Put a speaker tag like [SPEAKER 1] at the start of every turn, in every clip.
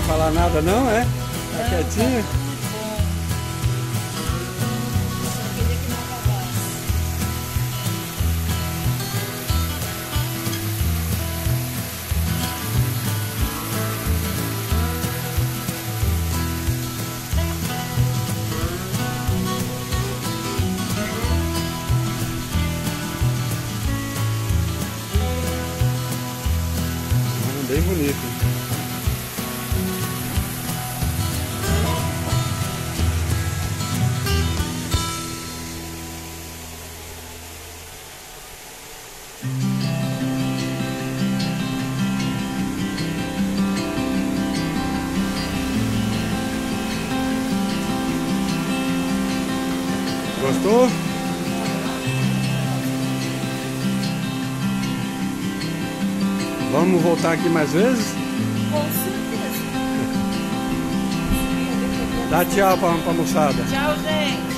[SPEAKER 1] falar nada não, é? Tá quietinho? bem bonito. Gostou? Vamos voltar aqui mais vezes?
[SPEAKER 2] Com certeza.
[SPEAKER 1] Dá tchau pra, pra moçada.
[SPEAKER 2] Tchau, gente.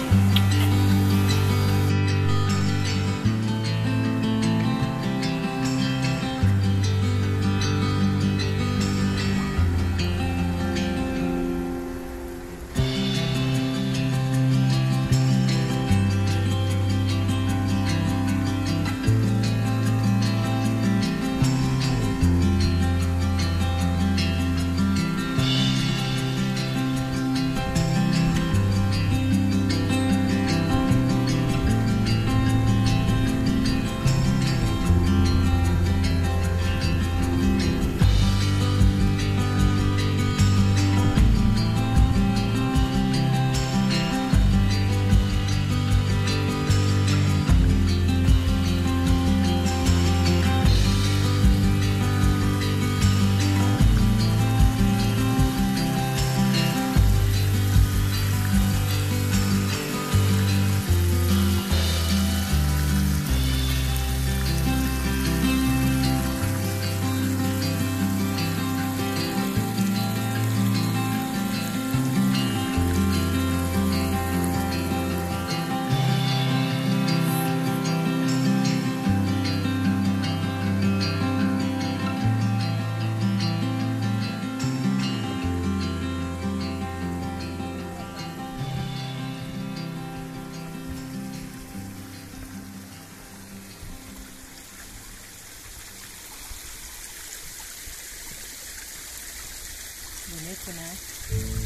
[SPEAKER 2] Bonito, né?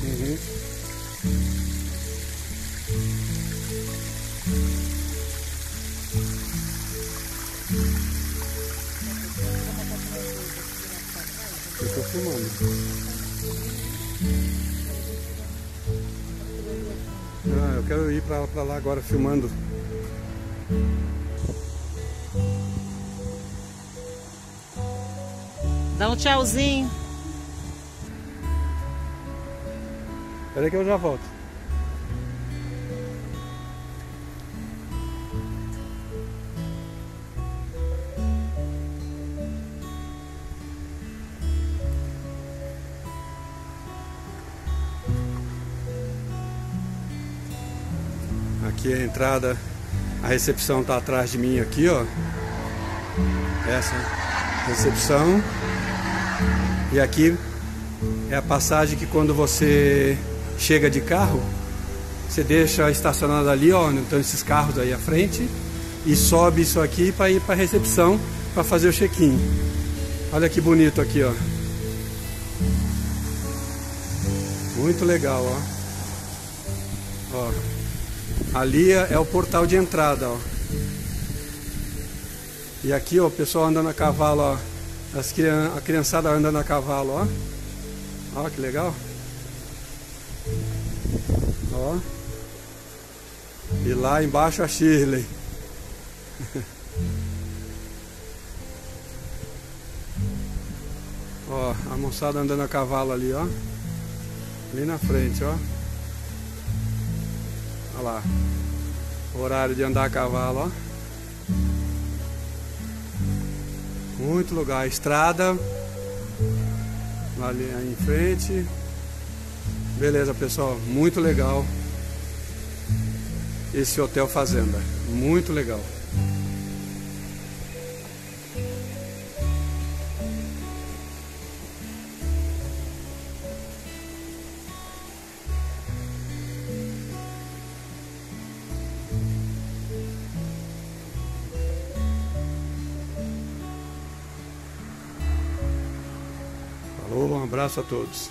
[SPEAKER 1] Uhum. Eu tô filmando. Ah, eu quero ir pra, pra lá agora filmando.
[SPEAKER 2] Dá um tchauzinho.
[SPEAKER 1] Peraí que eu já volto. Aqui é a entrada, a recepção está atrás de mim aqui, ó. Essa recepção. E aqui é a passagem que quando você chega de carro, você deixa estacionado ali, ó, então esses carros aí à frente, e sobe isso aqui para ir para a recepção para fazer o check-in. Olha que bonito aqui, ó. Muito legal, ó. Ó. Ali é é o portal de entrada, ó. E aqui, ó, o pessoal andando a cavalo, ó. As crian a criançada andando a cavalo, ó. Ó, que legal. Ó. E lá embaixo a Shirley. ó, a moçada andando a cavalo ali, ó. Ali na frente, ó. Olha lá. Horário de andar a cavalo, ó. Muito lugar. Estrada. Ali em frente. Beleza, pessoal, muito legal esse hotel fazenda, muito legal. Falou, um abraço a todos.